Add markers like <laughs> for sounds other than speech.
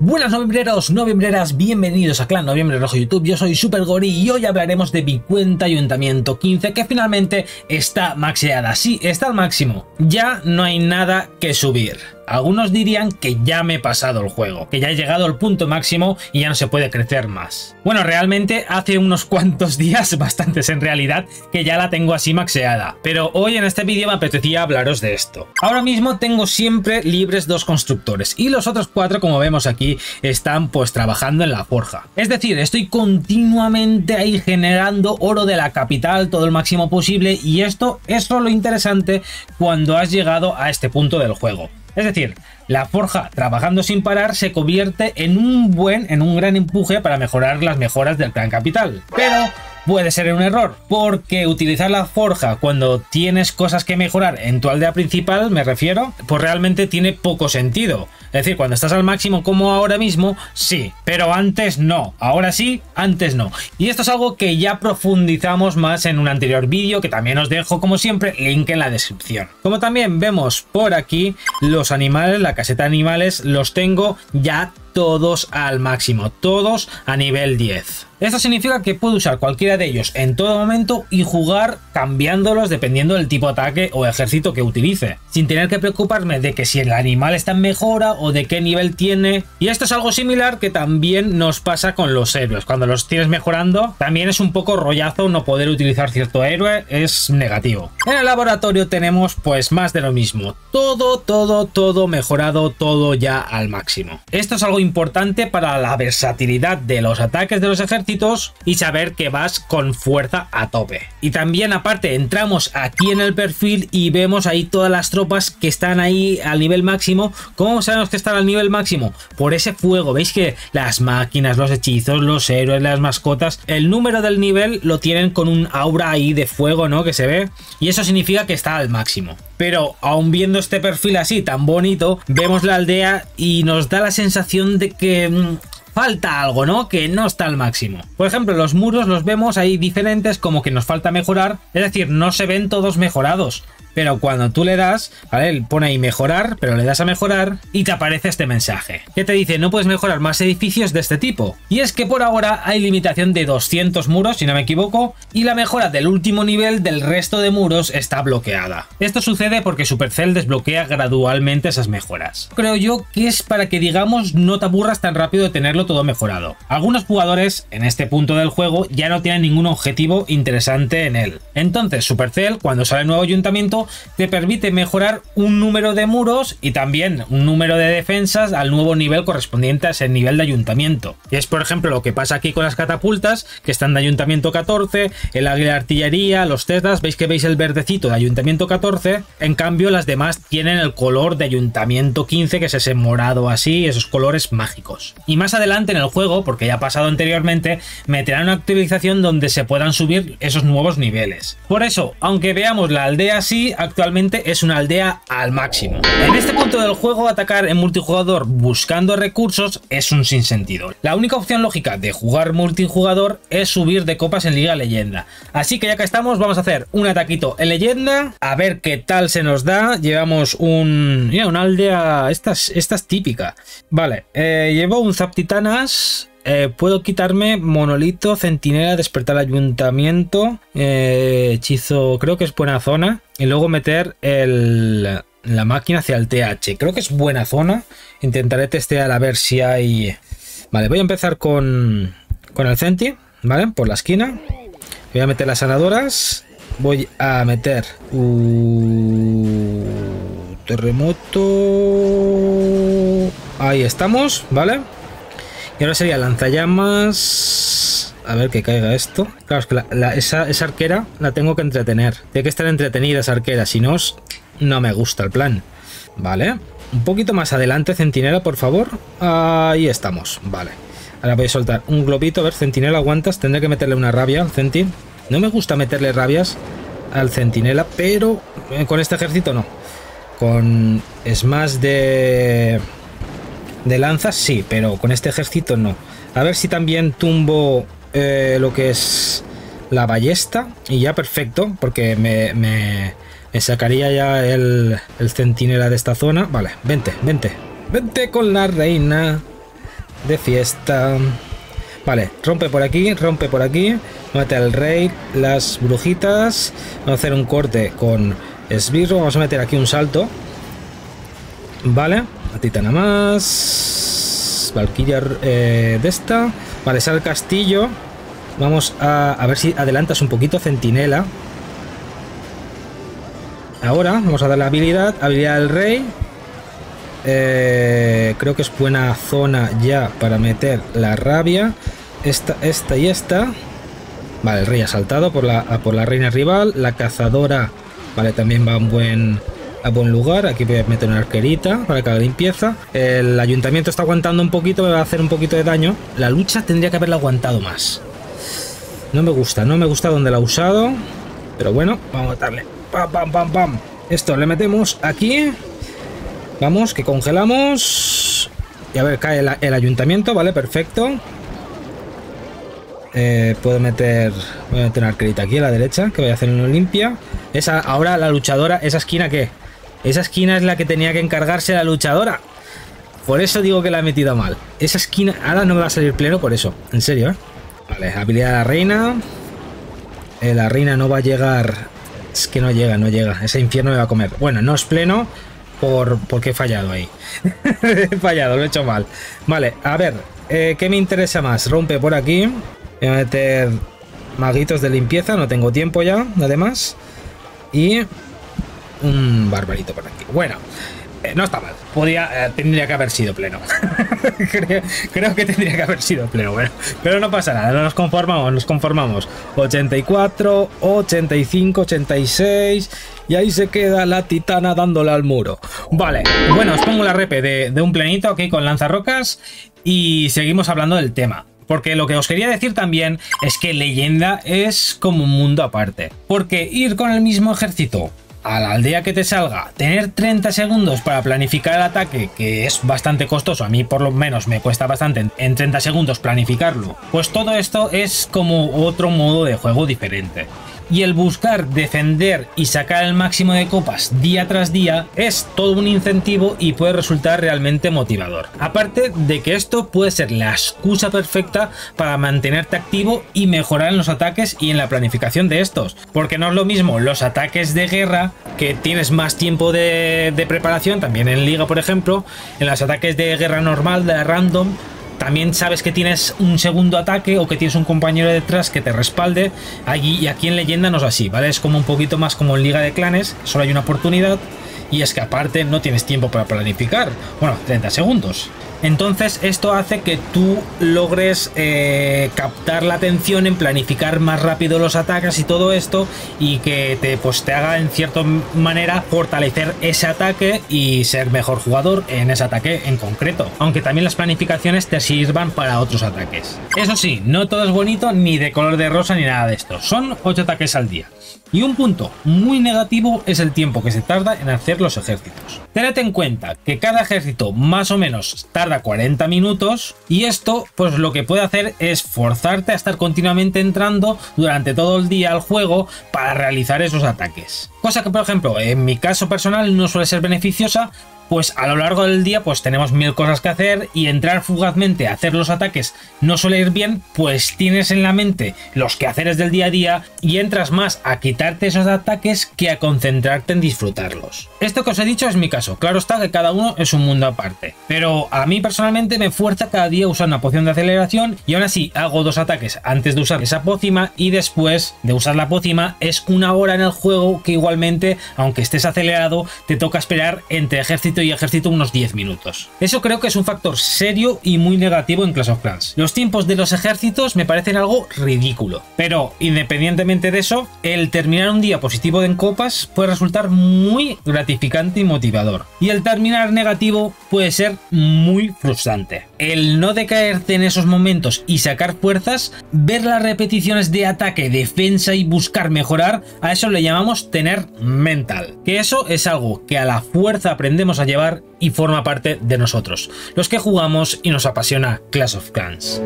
Buenas noviembreros, noviembreras, bienvenidos a Clan Noviembre Rojo YouTube, yo soy Super Gori y hoy hablaremos de mi cuenta Ayuntamiento 15 que finalmente está maxeada, sí, está al máximo, ya no hay nada que subir. Algunos dirían que ya me he pasado el juego, que ya he llegado al punto máximo y ya no se puede crecer más. Bueno, realmente hace unos cuantos <laughs> días, bastantes en realidad, que ya la tengo así maxeada, pero hoy en este vídeo me apetecía hablaros de esto. Ahora mismo tengo siempre libres dos constructores y los otros cuatro, como vemos aquí, están pues trabajando en la forja. Es decir, estoy continuamente ahí generando oro de la capital todo el máximo posible y esto es solo interesante cuando has llegado a este punto del juego. Es decir, la forja trabajando sin parar se convierte en un buen, en un gran empuje para mejorar las mejoras del plan capital. Pero puede ser un error, porque utilizar la forja cuando tienes cosas que mejorar en tu aldea principal, me refiero, pues realmente tiene poco sentido. Es decir, cuando estás al máximo como ahora mismo, sí, pero antes no. Ahora sí, antes no. Y esto es algo que ya profundizamos más en un anterior vídeo, que también os dejo como siempre link en la descripción. Como también vemos por aquí, los animales, la caseta de animales, los tengo ya todos al máximo, todos a nivel 10. Esto significa que puedo usar cualquiera de ellos en todo momento y jugar cambiándolos dependiendo del tipo de ataque o ejército que utilice, sin tener que preocuparme de que si el animal está en mejora o de qué nivel tiene. Y esto es algo similar que también nos pasa con los héroes. Cuando los tienes mejorando, también es un poco rollazo no poder utilizar cierto héroe, es negativo. En el laboratorio tenemos pues más de lo mismo. Todo, todo, todo mejorado, todo ya al máximo. Esto es algo importante para la versatilidad de los ataques de los ejércitos y saber que vas con fuerza a tope. Y también aparte entramos aquí en el perfil y vemos ahí todas las tropas que están ahí al nivel máximo. ¿Cómo sabemos que están al nivel máximo? Por ese fuego. Veis que las máquinas, los hechizos, los héroes, las mascotas, el número del nivel lo tienen con un aura ahí de fuego, ¿no? Que se ve. Y eso significa que está al máximo. Pero aún viendo este perfil así tan bonito, vemos la aldea y nos da la sensación de que mm, falta algo, ¿no? Que no está al máximo. Por ejemplo, los muros los vemos ahí diferentes como que nos falta mejorar, es decir, no se ven todos mejorados. Pero cuando tú le das, ¿vale? Él pone ahí mejorar, pero le das a mejorar y te aparece este mensaje. Que te dice, no puedes mejorar más edificios de este tipo. Y es que por ahora hay limitación de 200 muros, si no me equivoco, y la mejora del último nivel del resto de muros está bloqueada. Esto sucede porque Supercell desbloquea gradualmente esas mejoras. Creo yo que es para que digamos no te aburras tan rápido de tenerlo todo mejorado. Algunos jugadores en este punto del juego ya no tienen ningún objetivo interesante en él. Entonces Supercell cuando sale el nuevo ayuntamiento te permite mejorar un número de muros y también un número de defensas al nuevo nivel correspondiente a ese nivel de ayuntamiento. Y es por ejemplo lo que pasa aquí con las catapultas, que están de ayuntamiento 14, el águila de artillería, los teslas, veis que veis el verdecito de ayuntamiento 14, en cambio las demás tienen el color de ayuntamiento 15, que es ese morado así, esos colores mágicos. Y más adelante en el juego, porque ya ha pasado anteriormente, meterán una actualización donde se puedan subir esos nuevos niveles. Por eso, aunque veamos la aldea así, actualmente es una aldea al máximo. En este punto del juego atacar en multijugador buscando recursos es un sinsentido. La única opción lógica de jugar multijugador es subir de copas en Liga Leyenda. Así que ya que estamos vamos a hacer un ataquito en Leyenda, a ver qué tal se nos da. Llevamos un... Mira, una aldea... Esta es, típica. Vale, eh, llevo un Zaptitanas eh, puedo quitarme monolito, centinela, despertar ayuntamiento, eh, hechizo, creo que es buena zona. Y luego meter el, la máquina hacia el TH. Creo que es buena zona. Intentaré testear a ver si hay... Vale, voy a empezar con, con el centi, ¿vale? Por la esquina. Voy a meter las sanadoras. Voy a meter... Uh, terremoto... Ahí estamos, ¿vale? Y ahora sería lanzallamas. A ver que caiga esto. Claro, es que esa, arquera la tengo que entretener. Tiene que estar entretenida esa arquera, si no, no me gusta el plan. Vale. Un poquito más adelante, centinela, por favor. Ahí estamos. Vale. Ahora voy a soltar un globito. A ver, centinela, aguantas. Tendré que meterle una rabia al centi. No me gusta meterle rabias al centinela, pero eh, con este ejército no. Con es más de de lanzas sí, pero con este ejército no. A ver si también tumbo eh, lo que es la ballesta. Y ya perfecto, porque me, me, sacaría ya el, el centinela de esta zona. Vale, vente, vente. Vente con la reina. de fiesta. Vale, rompe por aquí, rompe por aquí. Mete al rey, las brujitas. Vamos a hacer un corte con esbirro. Vamos a meter aquí un salto. Vale, a titana más. Valkyria eh, de esta. Vale, sale el castillo. Vamos a, a ver si adelantas un poquito, centinela. Ahora vamos a dar la habilidad, habilidad del rey. Eh, creo que es buena zona ya para meter la rabia. Esta, esta y esta. Vale, el rey ha saltado por la, por la reina rival. La cazadora, vale, también va un buen, a buen lugar. Aquí voy a meter una arquerita para que haga limpieza. El ayuntamiento está aguantando un poquito, me va a hacer un poquito de daño. La lucha tendría que haberla aguantado más. No me gusta, no me gusta donde la ha usado. Pero bueno, vamos a darle. Pam, pam, pam, pam. Esto le metemos aquí. Vamos, que congelamos. Y a ver, cae el, ayuntamiento, vale, perfecto. Eh, puedo meter. Voy a meter una arquerita aquí a la derecha, que voy a hacer una limpia. Esa, ahora la luchadora, ¿esa esquina qué? Esa esquina es la que tenía que encargarse la luchadora. Por eso digo que la he metido mal. Esa esquina, ahora no me va a salir pleno por eso. En serio, ¿eh? Vale, habilidad de la reina. Eh, la reina no va a llegar. Es que no llega, no llega. Ese infierno me va a comer. Bueno, no es pleno por, porque he fallado ahí. <laughs> he fallado, lo he hecho mal. Vale, a ver, eh, ¿qué me interesa más? Rompe por aquí. Voy a meter maguitos de limpieza, no tengo tiempo ya, además. Y un barbarito por aquí. Bueno, eh, no está mal. Podía, eh, tendría que haber sido pleno. <laughs> creo, que tendría que haber sido pleno. Bueno, pero no pasa nada. No nos conformamos, nos conformamos. 84, 85, 86. Y ahí se queda la titana dándole al muro. Vale, bueno, os pongo la repe de, de un plenito, ok, con lanzarrocas. Y seguimos hablando del tema. Porque lo que os quería decir también es que leyenda es como un mundo aparte. Porque ir con el mismo ejército a la aldea que te salga, tener 30 segundos para planificar el ataque, que es bastante costoso, a mí por lo menos me cuesta bastante en 30 segundos planificarlo, pues todo esto es como otro modo de juego diferente y el buscar defender y sacar el máximo de copas día tras día es todo un incentivo y puede resultar realmente motivador. Aparte de que esto puede ser la excusa perfecta para mantenerte activo y mejorar en los ataques y en la planificación de estos. Porque no es lo mismo los ataques de guerra que tienes más tiempo de, preparación, también en liga por ejemplo, en los ataques de guerra normal, de random, también sabes que tienes un segundo ataque o que tienes un compañero detrás que te respalde. Allí y aquí en leyenda no es así, ¿vale? Es como un poquito más como en Liga de Clanes, solo hay una oportunidad y es que aparte no tienes tiempo para planificar. Bueno, 30 segundos. Entonces esto hace que tú logres eh, captar la atención en planificar más rápido los ataques y todo esto y que te, pues, te haga en cierta manera fortalecer ese ataque y ser mejor jugador en ese ataque en concreto. Aunque también las planificaciones te sirvan para otros ataques. Eso sí, no todo es bonito ni de color de rosa ni nada de esto. Son 8 ataques al día. Y un punto muy negativo es el tiempo que se tarda en hacer los ejércitos. Tened en cuenta que cada ejército más o menos tarda 40 minutos y esto pues lo que puede hacer es forzarte a estar continuamente entrando durante todo el día al juego para realizar esos ataques. Cosa que por ejemplo en mi caso personal no suele ser beneficiosa pues a lo largo del día pues tenemos mil cosas que hacer y entrar fugazmente a hacer los ataques no suele ir bien, pues tienes en la mente los quehaceres del día a día y entras más a quitarte esos ataques que a concentrarte en disfrutarlos. Esto que os he dicho es mi caso, claro está que cada uno es un mundo aparte, pero a mí personalmente me fuerza cada día usar una poción de aceleración y aún así hago dos ataques antes de usar esa pócima y después de usar la pócima es una hora en el juego que igualmente, aunque estés acelerado, te toca esperar entre y ejército unos 10 minutos. Eso creo que es un factor serio y muy negativo en Clash of Clans. Los tiempos de los ejércitos me parecen algo ridículo, pero independientemente de eso, el terminar un día positivo en copas puede resultar muy gratificante y motivador. Y el terminar negativo puede ser muy frustrante. El no decaerte en esos momentos y sacar fuerzas, ver las repeticiones de ataque, defensa y buscar mejorar, a eso le llamamos tener mental. Que eso es algo que a la fuerza aprendemos a llevar y forma parte de nosotros, los que jugamos y nos apasiona Clash of Clans.